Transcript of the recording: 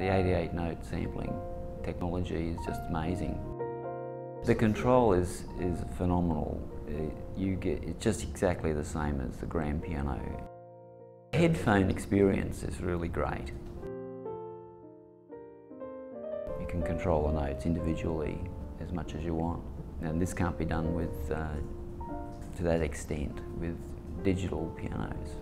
The 88 note sampling technology is just amazing. The control is, is phenomenal. You get, it's just exactly the same as the grand piano. Headphone experience is really great. You can control the notes individually as much as you want. And this can't be done with, uh, to that extent with digital pianos.